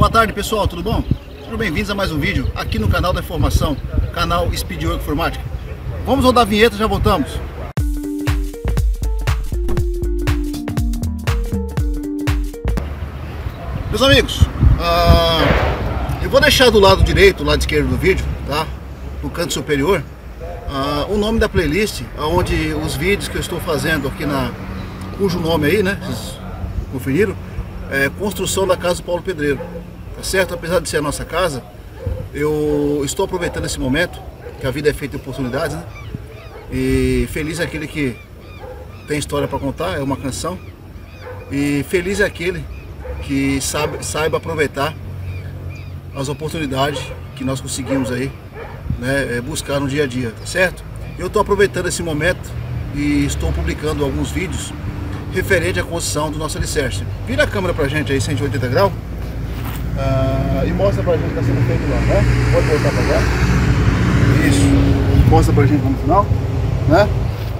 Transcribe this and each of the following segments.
Boa tarde pessoal, tudo bom? Sejam bem-vindos a mais um vídeo aqui no canal da informação, canal Speedwork Informática. Vamos rodar a vinheta já voltamos. Meus amigos, uh, eu vou deixar do lado direito, do lado esquerdo do vídeo, tá? No canto superior, uh, o nome da playlist, onde os vídeos que eu estou fazendo aqui na, cujo nome aí, né? Vocês conferiram? É construção da casa do Paulo Pedreiro. Tá certo? Apesar de ser a nossa casa, eu estou aproveitando esse momento, que a vida é feita de oportunidades, né? E feliz é aquele que tem história para contar, é uma canção. E feliz é aquele que sabe, saiba aproveitar as oportunidades que nós conseguimos aí né, é, buscar no dia a dia, tá certo? Eu estou aproveitando esse momento e estou publicando alguns vídeos referente à construção do nosso alicerce. Vira a câmera pra gente aí, 180 graus, uh, e mostra pra gente o que está sendo feito lá, né? Pode voltar pra cá. Isso. Mostra pra gente no final, né?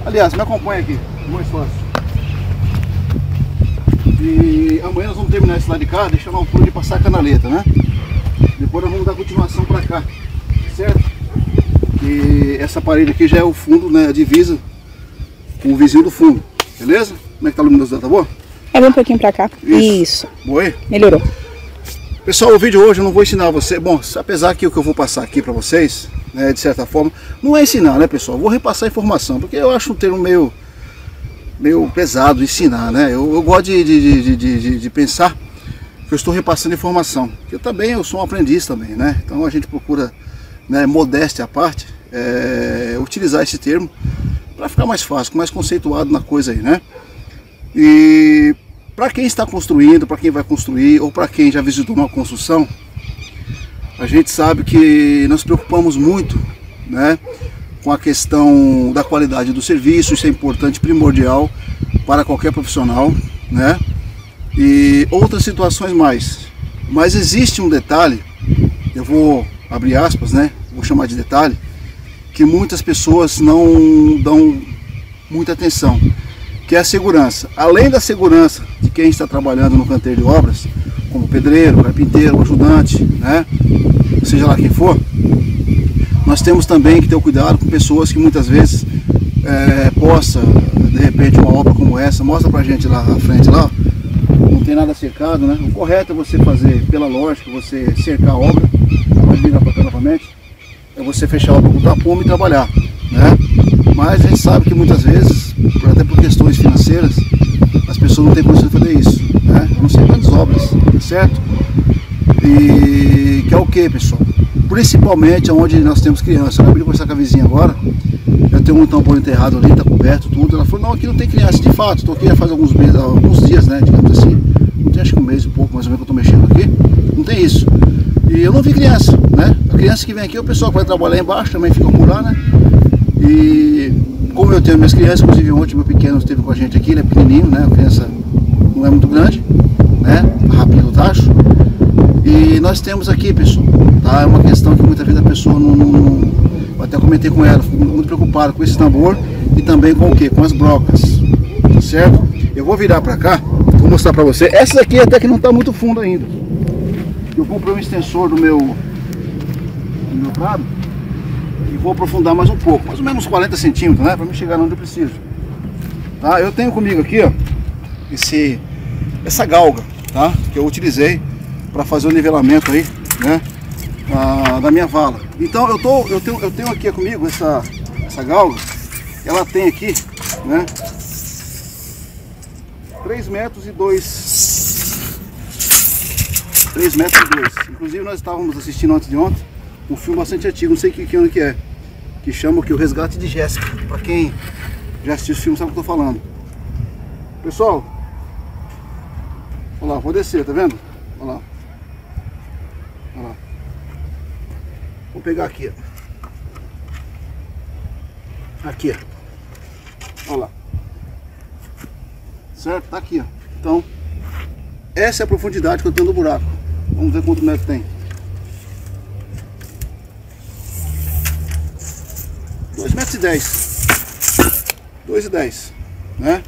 Aliás, me acompanha aqui, mais fácil. E amanhã nós vamos terminar esse lado de cá, deixando a altura de passar a canaleta, né? Depois nós vamos dar continuação para cá, certo? E essa parede aqui já é o fundo, né? A divisa com o vizinho do fundo, beleza? Como é que tá a luminosidade, tá boa? É bem um pouquinho para cá. Isso. Isso. Boa? Melhorou. Pessoal, o vídeo hoje eu não vou ensinar você, bom, apesar que o que eu vou passar aqui para vocês, né, de certa forma, não é ensinar, né pessoal? Eu vou repassar informação, porque eu acho um termo meio meio pesado ensinar, né? Eu, eu gosto de, de, de, de, pensar que eu estou repassando informação. Porque eu também eu sou um aprendiz também, né? Então a gente procura, né, modéstia à parte, é, utilizar esse termo para ficar mais fácil, mais conceituado na coisa aí, né? E para quem está construindo, para quem vai construir ou para quem já visitou uma construção, a gente sabe que nós preocupamos muito, né? com a questão da qualidade do serviço, isso é importante, primordial para qualquer profissional, né? E outras situações mais. Mas existe um detalhe, eu vou abrir aspas, né? Vou chamar de detalhe, que muitas pessoas não dão muita atenção, que é a segurança. Além da segurança de quem está trabalhando no canteiro de obras, como pedreiro, carpinteiro, ajudante, né? Seja lá quem for, nós temos também que ter o cuidado com pessoas que muitas vezes é, possa, de repente, uma obra como essa, mostra pra gente lá à frente lá, não tem nada cercado, né? O correto é você fazer, pela lógica, você cercar a obra, pode virar para cá novamente, é você fechar a obra com tapume e trabalhar, né? Mas a gente sabe que muitas vezes, até por questões financeiras, as pessoas não têm condição de fazer isso, né? Não sei grandes obras, tá certo? E que é o que, pessoal? principalmente onde nós temos crianças. Eu acabei de conversar com a vizinha agora, eu tenho um tambor enterrado ali, está coberto, tudo. Ela falou, não, aqui não tem criança, de fato, estou aqui já faz alguns, meses, alguns dias, né, digamos assim, não tem acho que um mês e um pouco mais ou menos que eu estou mexendo aqui, não tem isso. E eu não vi criança, né? A criança que vem aqui o pessoal que vai trabalhar embaixo, também fica por lá, né? E como eu tenho minhas crianças, inclusive ontem meu pequeno esteve com a gente aqui, ele é pequenininho, né? A criança não é muito grande, né? Rápido o tacho. E nós temos aqui, pessoal, tá? É uma questão que muitas vezes a pessoa não, não, eu até comentei com ela, fico muito preocupado com esse tambor e também com o que? Com as brocas, tá certo? Eu vou virar para cá, vou mostrar para você. Essa aqui até que não está muito fundo ainda. Eu comprei um extensor do meu, do meu prado vou aprofundar mais um pouco, mais ou menos 40 centímetros, né? Para me chegar onde eu preciso. Tá? Eu tenho comigo aqui, ó, esse, essa galga, tá? Que eu utilizei para fazer o nivelamento aí, né? Da minha vala. Então eu, tô, eu, tenho, eu tenho aqui comigo essa, essa galga, ela tem aqui, né? 3 metros e 2. 3 metros e 2. Inclusive nós estávamos assistindo antes de ontem um filme bastante antigo, não sei que, que ano que é. Que chama que o Resgate de Jéssica. Para quem já assistiu esse filme sabe o que eu tô falando. Pessoal, olha lá, vou descer, tá vendo? Olha lá. Olha lá. Vou pegar aqui. Aqui. Olha lá. Certo? Tá aqui, ó. Então, essa é a profundidade que eu tenho do buraco. Vamos ver quanto metro tem. 2 metros e 10. 2 e 10, né?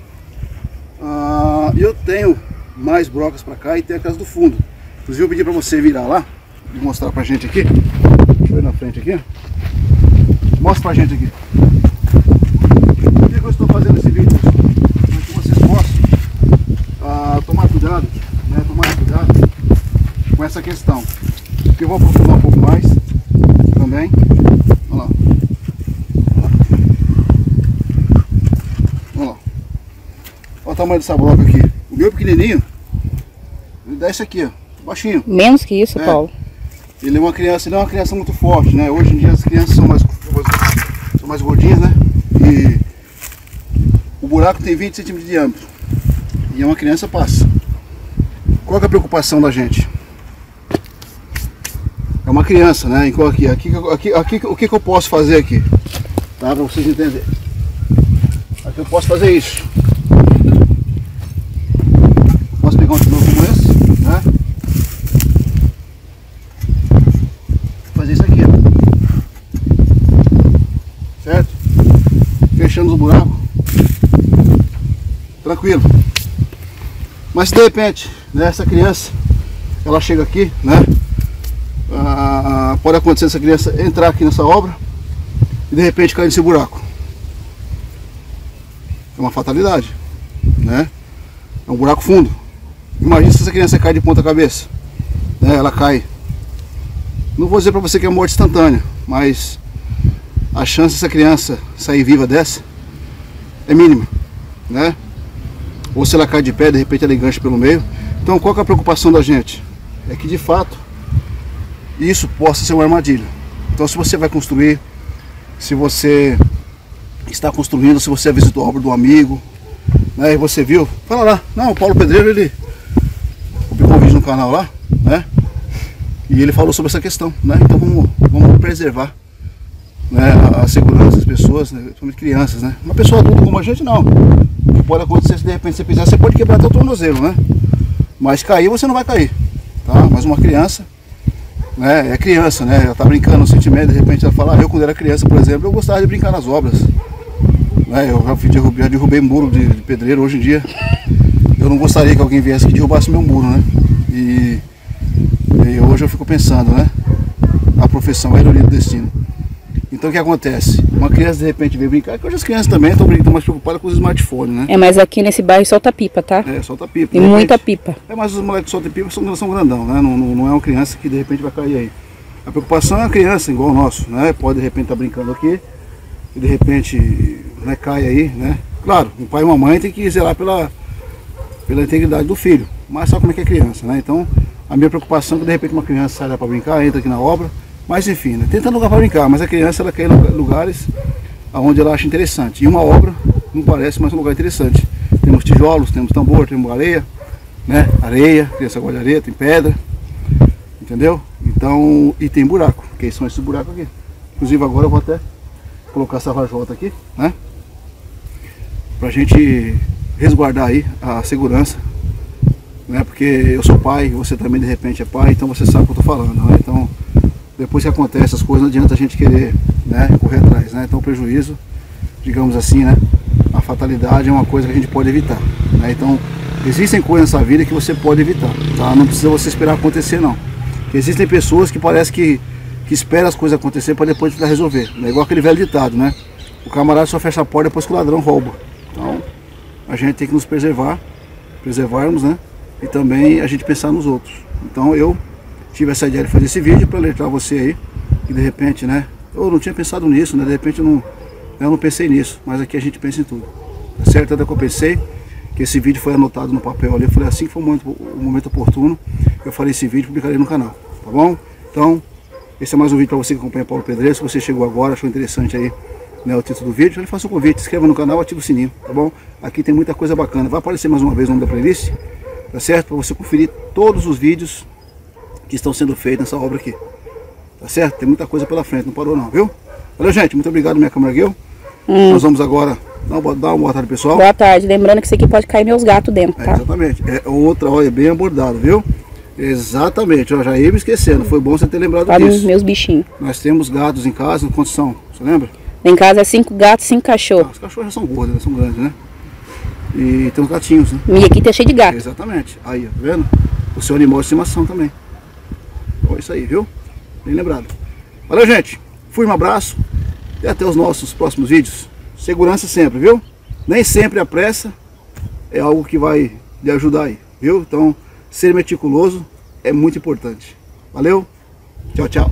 Ah, eu tenho mais brocas para cá e tem a casa do fundo. Inclusive eu pedi pra você virar lá e mostrar pra gente aqui. Deixa eu ir na frente aqui. Mostra pra gente aqui. Por que eu estou fazendo esse vídeo? Para que vocês possam ah, tomar cuidado, né? Tomar cuidado com essa questão. Porque eu vou aprofundar um pouco mais também. Olha lá. Olha lá. Olha o tamanho dessa bloco aqui. O meu pequenininho, ele dá isso aqui, ó. Baixinho. Menos que isso, É. Paulo. Ele é uma criança, ele é uma criança muito forte, né? Hoje em dia as crianças são mais, são mais gordinhas, né? E o buraco tem 20 centímetros de diâmetro. E uma criança passa. Qual é a preocupação da gente? É uma criança, né? Igual aqui, aqui, aqui, aqui o que, que eu posso fazer aqui? Tá? Para vocês entenderem. Aqui eu posso fazer isso. Posso pegar um tijolo como esse, né? fazer isso aqui, ó. certo? Fechando os buracos, tranquilo. Mas de repente, né, essa criança, ela chega aqui, né? ah, pode acontecer essa criança entrar aqui nessa obra e de repente cair nesse buraco. É uma fatalidade, né? É um buraco fundo. Imagina se essa criança cai de ponta cabeça, né? Ela cai não vou dizer para você que é morte instantânea, mas a chance dessa criança sair viva dessa é mínima, né? Ou se ela cai de pé, de repente ela engancha pelo meio. Então qual é a preocupação da gente? É que de fato isso possa ser uma armadilha. Então se você vai construir, se você está construindo, se você visitou a obra do amigo, né, e você viu, fala lá, não, o Paulo Pedreiro ele publicou um vídeo no canal lá, né? E ele falou sobre essa questão, né? Então vamos, vamos preservar né, a, segurança das pessoas, né, principalmente crianças, né? Uma pessoa adulta como a gente não. O que pode acontecer se de repente você pisar, você pode quebrar teu tornozelo, né? Mas cair você não vai cair, tá? Mas uma criança, né? É criança, né? Ela tá brincando no sentimento, de repente ela fala, ah, eu quando era criança, por exemplo, eu gostava de brincar nas obras. Né? Eu já, derrubei, já derrubei muro de, de pedreiro hoje em dia. Eu não gostaria que alguém viesse aqui e derrubasse meu muro, né? E e hoje eu fico pensando, né? A profissão é a ironia do destino. Então o que acontece? Uma criança de repente vem brincar, que hoje as crianças também estão brincando mais preocupadas com os smartphones, né? É, mas aqui nesse bairro solta pipa, tá? É, solta pipa. Tem de muita pipa. É, mas os moleques que soltam pipa são, são grandão, né? Não, não, não é uma criança que de repente vai cair aí. A preocupação é a criança, igual o nosso, né? Pode de repente estar brincando aqui e de repente né, cai aí, né? Claro, o pai e uma mãe tem que zelar pela, pela integridade do filho. Mas sabe como é que é criança, né? Então, a minha preocupação é que de repente uma criança sai lá para brincar, entra aqui na obra, mas enfim, né? tenta lugar para brincar, mas a criança ela quer lugares onde ela acha interessante. E uma obra não parece mais um lugar interessante. Temos tijolos, temos tambor, temos areia, né? Areia, criança gosta de areia, tem pedra, entendeu? Então, e tem buraco, que são esses buracos aqui. Inclusive agora eu vou até colocar essa vajota aqui, né? Pra gente resguardar aí a segurança, né? Porque eu sou pai, você também de repente é pai, então você sabe o que eu tô falando, né? Então, depois que acontece essas coisas, não adianta a gente querer, né, correr atrás, né? Então o prejuízo, digamos assim, né? A fatalidade é uma coisa que a gente pode evitar, né? Então, existem coisas nessa vida que você pode evitar, tá? Não precisa você esperar acontecer não. Existem pessoas que parece que que espera as coisas acontecer para depois tentar resolver. É igual aquele velho ditado, né? O camarada só fecha a porta depois que o ladrão rouba. Então, a gente tem que nos preservar, preservarmos, né? E também a gente pensar nos outros. Então, eu tive essa ideia de fazer esse vídeo para alertar você aí, que de repente, né? Eu não tinha pensado nisso, né? De repente eu não, eu não pensei nisso, mas aqui a gente pensa em tudo. Tá certo? Tanto é que eu pensei que esse vídeo foi anotado no papel ali. Eu falei assim que foi o momento, momento oportuno, eu farei esse vídeo e publicarei no canal, tá bom? Então, esse é mais um vídeo para você que acompanha Paulo Pedreiro. Se você chegou agora, achou interessante aí né, o título do vídeo, já lhe faça um convite, se inscreva no canal, ative o sininho, tá bom? Aqui tem muita coisa bacana. Vai aparecer mais uma vez o nome da playlist, tá certo? Para você conferir todos os vídeos que estão sendo feitos nessa obra aqui. Tá certo? Tem muita coisa pela frente, não parou não, viu? Valeu, gente. Muito obrigado, minha câmera Guil. Nós vamos agora dar uma, dar uma boa tarde, pessoal. Boa tarde. Lembrando que isso aqui pode cair meus gatos dentro, É, tá? exatamente. É outra, olha, bem abordado, viu? Exatamente, ó, já ia me esquecendo. Foi bom você ter lembrado Para disso. meus bichinhos. Nós temos gatos em casa, quantos são? Você lembra? Em casa é cinco gatos, cinco Ah, cachorros. os cachorros já são gordos, né? são grandes, né? E tem os gatinhos, né? E aqui tá cheio de gato. Exatamente. Aí, tá vendo? o seu animal de estimação também. Então é isso aí, viu? Bem lembrado. Valeu, gente. Fui, um abraço e até os nossos próximos vídeos. Segurança sempre, viu? Nem sempre a pressa é algo que vai lhe ajudar aí, viu? Então, ser meticuloso é muito importante. Valeu? Tchau, tchau.